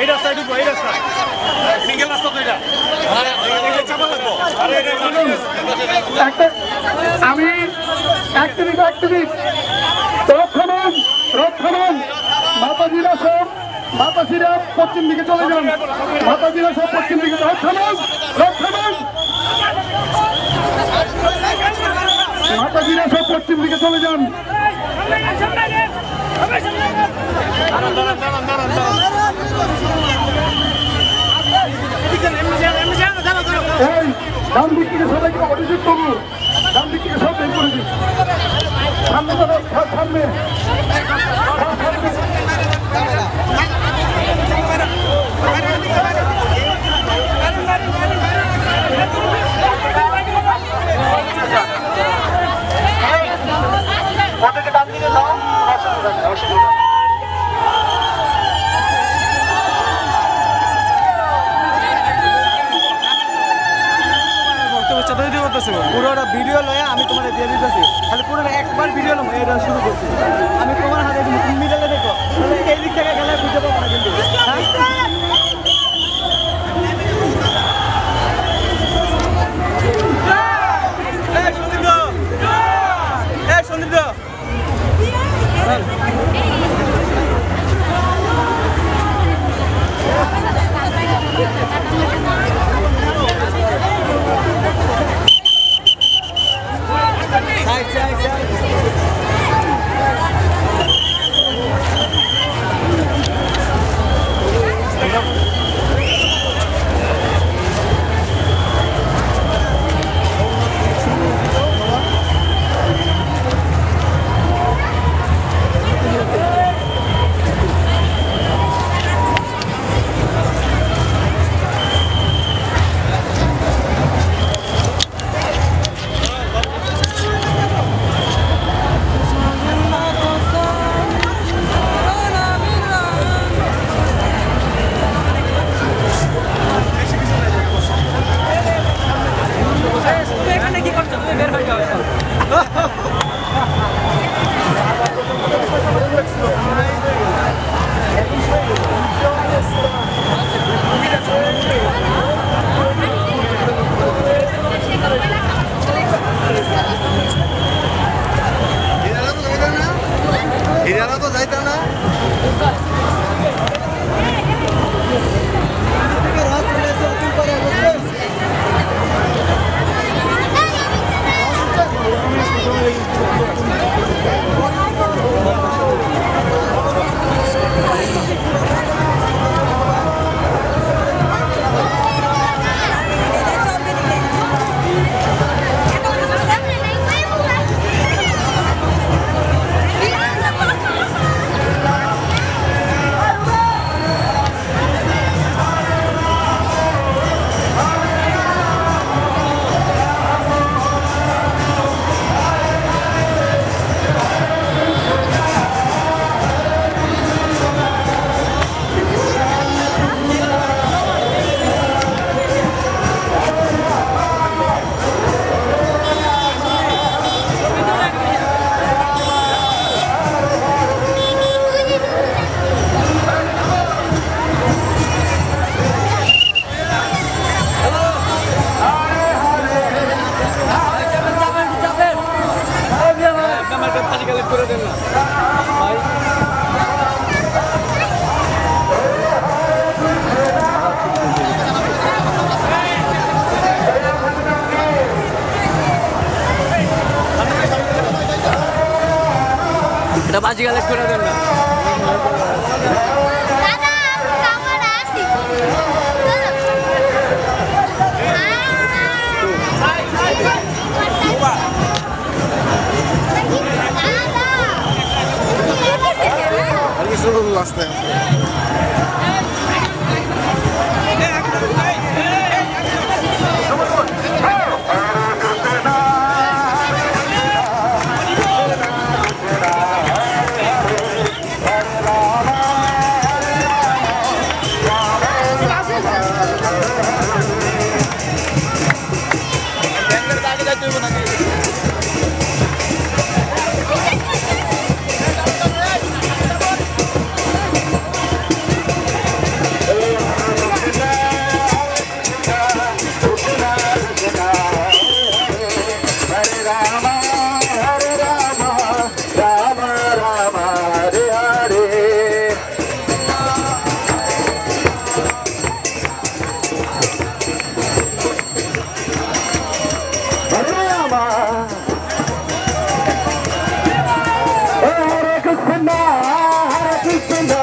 এই রাস্তায় ঢুকবো এই রাস্তা সিঙ্গেল রাস্তা তো এটা। আমি এক মিনিট এক মিনিট। রক্ষণন রক্ষণন মাতাজিরা সব মাতাজিরা পশ্চিম দিকে চলে যান। মাতাজিরা সব পশ্চিম দিকে রক্ষণন রক্ষণন মাতাজিরা সব পশ্চিম দিকে চলে যান। आंदोलन खत्म में চাঁদা দিতে পারতেছি পুরোটা ভিডিও লয়ে আমি তোমার দিয়ে দিতেছি। খালি পুরো একবার ভিডিও লম এটা শুরু করছি। আমি তোমার হাতে তুমি মিডলে দেখো। তাহলে এই দিক থেকে গেলে বুঝতে পারব না কিন্তু। হ্যাঁ? এটা বাজি কালেক্ট করে দেন না। bastante. Né? open up.